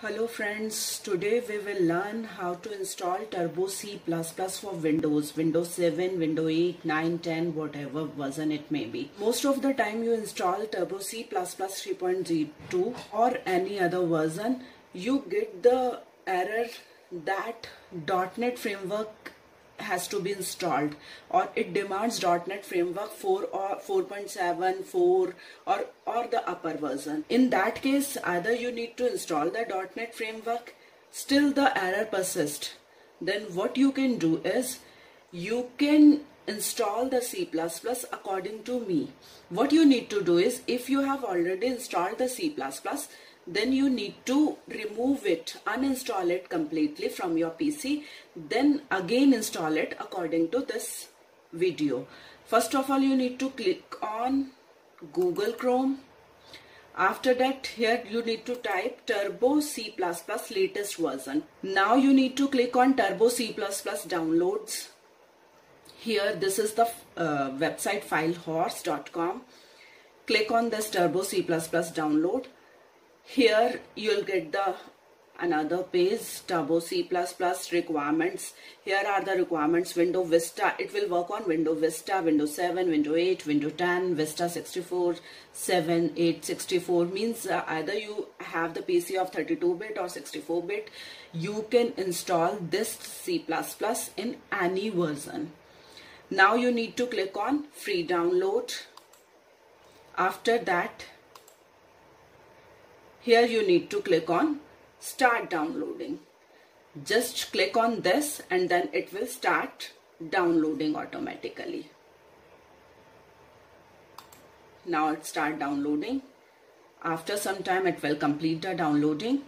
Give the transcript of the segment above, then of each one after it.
Hello friends, today we will learn how to install Turbo C++ for Windows, Windows 7, Windows 8, 9, 10, whatever version it may be. Most of the time you install Turbo C++ 3.02 or any other version, you get the error that .NET Framework has to be installed or it demands .NET Framework 4 or 4.7, 4 or, or the upper version. In that case, either you need to install the .NET Framework, still the error persists. Then what you can do is you can install the C++ according to me. What you need to do is if you have already installed the C++, then you need to remove it, uninstall it completely from your PC, then again install it according to this video. First of all, you need to click on Google Chrome. After that, here you need to type Turbo C++ latest version. Now you need to click on Turbo C++ downloads. Here, this is the uh, website filehorse.com. Click on this Turbo C++ download here you'll get the another page turbo c++ requirements. Here are the requirements window vista. It will work on window vista windows 7 window 8 window 10 vista 64 7 8 64 means uh, either you have the pc of 32 bit or 64 bit you can install this c++ in any version. Now you need to click on free download. After that here you need to click on start downloading. Just click on this and then it will start downloading automatically. Now it start downloading. After some time it will complete the downloading.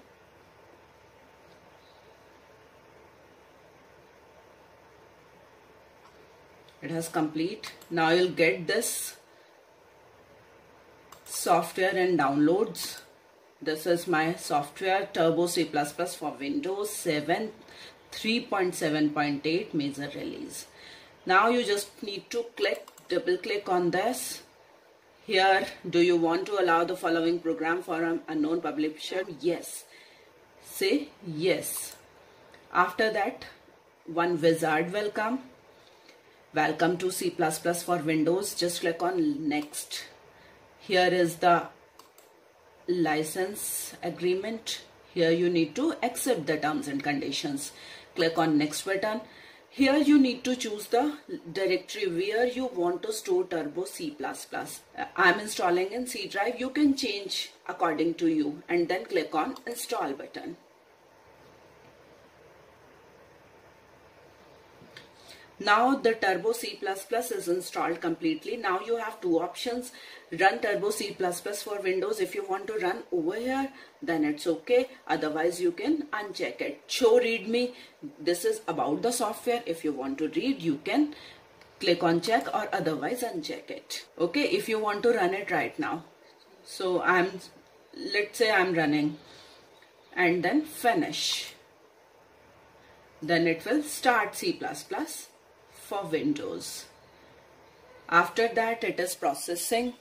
It has complete. Now you'll get this software and downloads this is my software Turbo C++ for Windows 7 3.7.8 major release. Now you just need to click, double click on this. Here, do you want to allow the following program for an unknown publisher? Yes. Say yes. After that, one wizard will come. Welcome to C++ for Windows. Just click on next. Here is the license agreement. Here you need to accept the terms and conditions. Click on next button. Here you need to choose the directory where you want to store turbo c++ uh, i'm installing in c drive. You can change according to you and then click on install button Now the Turbo C++ is installed completely. Now you have two options. Run Turbo C++ for Windows. If you want to run over here, then it's okay. Otherwise, you can uncheck it. Show README. This is about the software. If you want to read, you can click on check or otherwise uncheck it. Okay, if you want to run it right now. So I'm, let's say I'm running and then finish. Then it will start C++ for Windows. After that it is processing.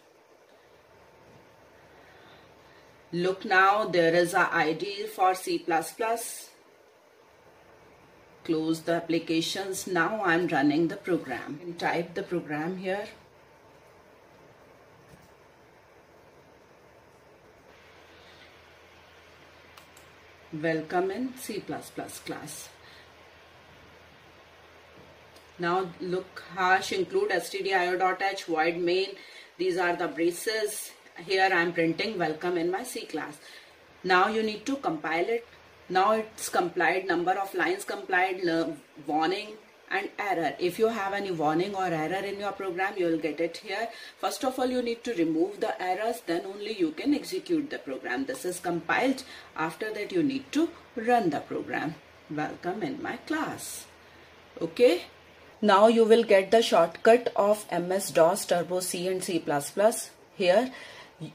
Look now there is a ID for C++. Close the applications. Now I'm running the program. Type the program here. Welcome in C++ class. Now look hash include stdio.h void main. These are the braces. Here I am printing welcome in my C class. Now you need to compile it. Now it's compiled number of lines compiled warning and error. If you have any warning or error in your program, you will get it here. First of all, you need to remove the errors, then only you can execute the program. This is compiled. After that, you need to run the program. Welcome in my class. Okay. Now you will get the shortcut of MS-DOS Turbo C and C++. Here,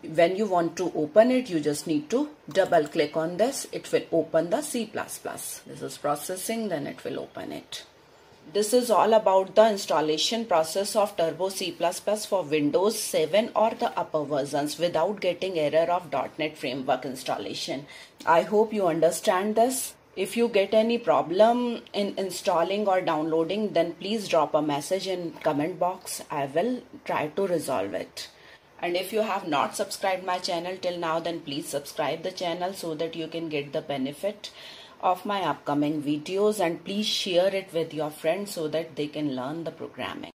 when you want to open it, you just need to double click on this. It will open the C++. This is processing, then it will open it. This is all about the installation process of Turbo C++ for Windows 7 or the upper versions without getting error of .NET Framework installation. I hope you understand this. If you get any problem in installing or downloading then please drop a message in comment box. I will try to resolve it. And if you have not subscribed my channel till now then please subscribe the channel so that you can get the benefit of my upcoming videos and please share it with your friends so that they can learn the programming.